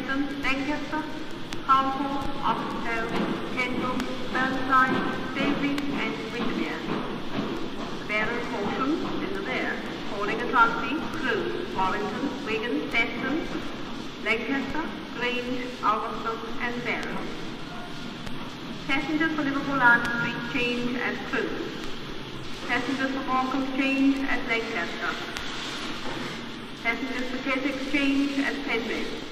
Wigan, Lancaster, Carnforth, Oxford, Kendal, Burneside, Sedgwick and Windermere. The caution in the rear calling at Rugby, Crewe, Warrington, Wigan, Preston, Lancaster, Grange, Ulverston and Barrow. Passengers for Liverpool are Street change at Crewe. Passengers for Morecambe change at Lancaster. Passengers for Keswick change at Penrith.